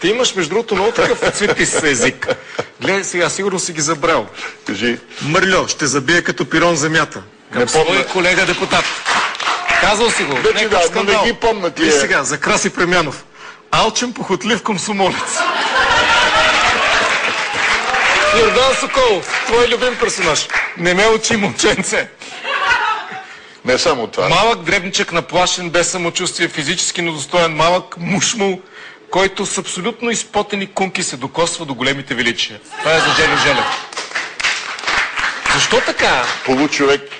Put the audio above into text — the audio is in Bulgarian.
Ти имаш, между другото, много такъв цветис език. Гледай сега, сигурно си ги забрал. Кажи. Мърльо, ще забие като пирон земята. Към Не свой колега депутат. Казал си го. Вече да, но не ги помня тия. Виж сега, за Краси Премянов. Алчен, похотлив комсомолец. Йордан Соколов, твой любим персонаж. Не ме учи, момченце. Не само това. Малък дребничък наплашен, без самочувствие, физически недостоен, малък мушмул, който с абсолютно изпотени кунки се докосва до големите величия. Това е за Желю Желев. Защо така? Получовек.